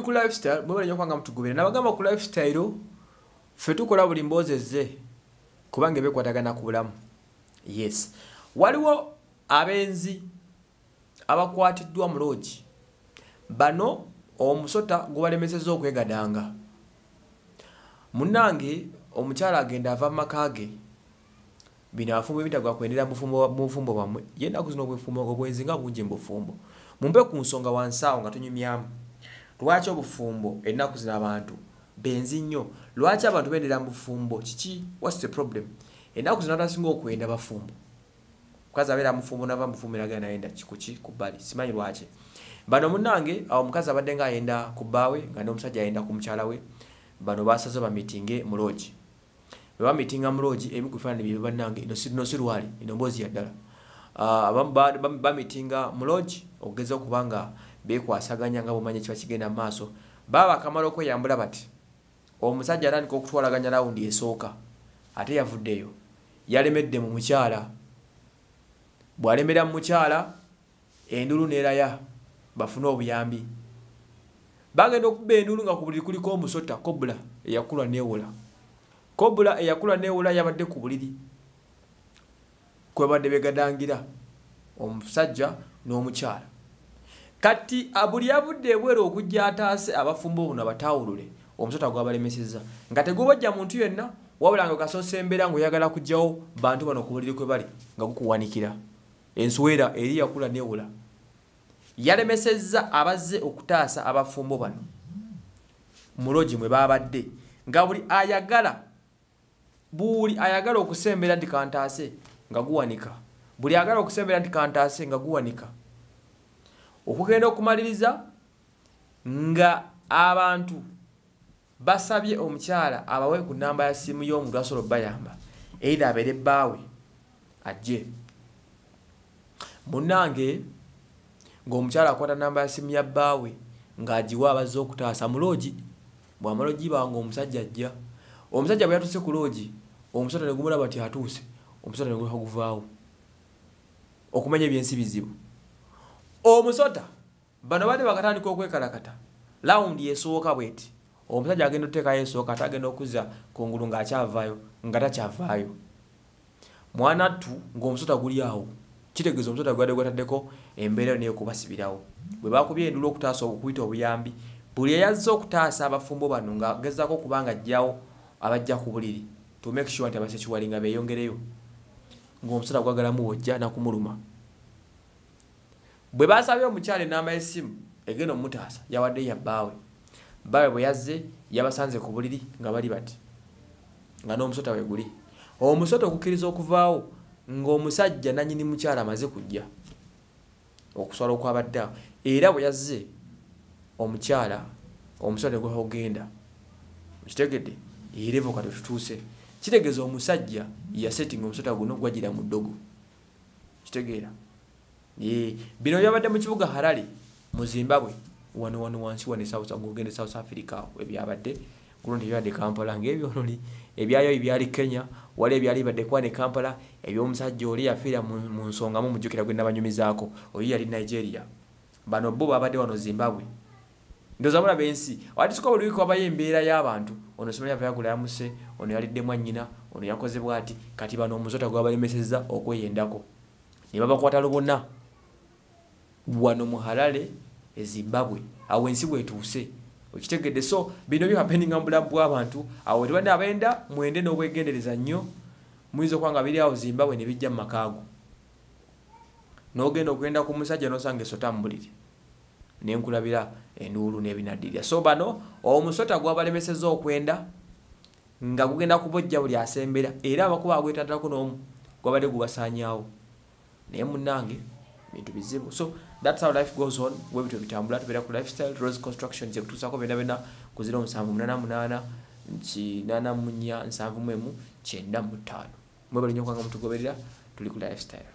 tuli ku lifestyle mwebale nnyo kubanga mutugobera nabagamba ku lifestyle ffe tukola buli mboozi ezze kubanga ebekwatagana ku bulamu. Yes. Waliwo abenzi abakwatiddwa mu loogi. Bano omusota gubalemeseza okwegadanga. Munnange omukyala agenda ava mu maka ge bino abafumbo ebitagwa kwendera mu bufumbo bwammwe. Ye ennaku zino obufumbo obwenzi nga bungi mu bufumbo. Mumpe ku nsonga wansi awo nga tunyumyamu lwaki obufumbo ennaku zino abantu benzi nnyo? Lwaki abantu bendera mu bufumbo? Kiki? Whats the problem? Ennaku zino atasinga okwenda bafumbo. Mukazi abeera mufumbo nava mufumbo eraga nayenda kikuki ku bbali. Simanyi lwaki. Bano munnange awo omukazi abadde nga ayenda ku bbaawe nga n'omusajja ayenda ku mukyala we bano basaze bamitinge mu loogi. Bwe bamitinga mu loogi ebimu ku bifaananyi bye bannange ino si- ino mboozi ya ddala. Abamu ba- ba- bamitinga mu loogi okugeza okuba nga beekwasaganya nga bumanyi kiba kigenda mu maaso. Baba bakamala okweyambula bati omusajja atandika okutwalaganya lawundi esooka ate yavuddeyo. Yalemedde mu mukyala. Bw'alemera mu mukyala endulu neeraya bafune obuyambi. Bagenda okuba endulu nga ku buliri kuliko omusota kobula eyakulwa neewola kobula eyakulwa neewola yabadde ku buliri. Kwebadde begadangira omusajja n'omukyala kati ah, buli avudde ebweru okujja ataase abafumbo buno abatawulule omusota gwabalemeseza nga tegubajja muntu yenna wabula nga kasoosa embeera ngaoyagala kugjawo bantu bano ku buliri kwe bali nga gukuwanikira. Enswera eri yakula neewula yalemesezza abazze okutaasa abafumbo bano. Mulogi mwe babadde nga buli ayagala buli ayagala okusembera nti kantaase nga guwanika. Buli ayagala okusembera nti kantaase nga guwanika okugenda okumaliriza nga abantu basabye omukyala abawe ku namba ya simu y'omuntu asobola obayamba eira abeere bbaawe ajje. Munnange ng'omukyala akwata namba ya simu ya bbaawe ng'agiwa abazze okutaasa mu loogi bw'amala ogiba ng'omusajja ajja. Omusajja bwe yatuuse ku loogi omusota ne gumulaba ti atuuse omusota ne guleka guvaawo. Okumanya ebyensi bizibu omusota bano badde bakatandika okwekalakata. Lawundi esooka bweti. Omusajja agenda oteekayo esooka ate agenda okuzza kungulu ng'akyavaayo nga takyavaayo mwanattu ng'omusota guli awo kitegeeza omusota gwadde gwataddeko embeera nayo kubasibirawo bwe bakubye endulu okutaasa okuyita obuyambi buli eyazze okutaasa abafumbo bano ng'agezaako okuba nga ajjawo abajja ku buliri to make sure nti abasekiwali nga beeyongereyo. Ng'omusota gwagalamu wojja nakumuluma bwe basabye omukyala enamba y'essimu egenda omutaasa yawadde ya bbaawe bbaawe bwe yazze yabasanze ku buliri nga bali bati nga n'omusota we guli. Omusota okukkiriza okuvaawo ng'omusajja nanyini mukyala amaze kujja okuswala okwabadde awo. Era bwe yazze omukyala omusota ne gwakogenda kitegedde erevo kati tutuuse kitegeeza omusajja yasetinga omusota guno gwagira mu ddogo. Kitegeera bino byabadde mu kibuga harare mu zimbabwe. Wano wano wansi wano South- ng'ogenda e south africa ebyabadde kulundi ebyabadde kampala ngaebyololi ebyayo ebyali kenya wali ebyali badde kuba ne kampala ebyomusajja oli yafiira mu nsonga mu mujjukira gwe nabanyumizaako oyo yali nigeria. Bano bo babadde wano zimbabwe. Ndoza mulaba ensi watisika buli wiiki wabayo embeera y'abantu. Ono somanya ava yagula yamuse ono yaliddemu annyina ono yakoze bwati. Kati bano omusota gwabalemesezza okweyendako. Ne babakwata lubona wano mu harare e zimbabwe. Awo ensi bwetuuse. Okitegedde. So bino bihapeninga mu bulamu bw'abantu. Awo tebadde abenda mwende n'obwegendereza nnyo. Muyinza okuba nga biri awo zimbabwe ne bijja mu makaago n'ogenda okugenda ku musajja n'osanga esota mu buliri. Nenkulabira enduulu n'ebinaddirira so bano omusota gwabalemesezza okwenda nga gugenda kubojja buli asembera era abakuba agwetaddako n'omu gwabadde gubasaanyaawo. Naye munnange bintu bizibu. So thats how life goes on. Bwe bityo bitambula tubeera ku lifestyle rose construction zekutuusako byonna byonna ku 0788 kinana munya nsanvu mu emu kyenda mu ttaano mwebali nnyo kwanga mutugoberera tuli ku lifestyle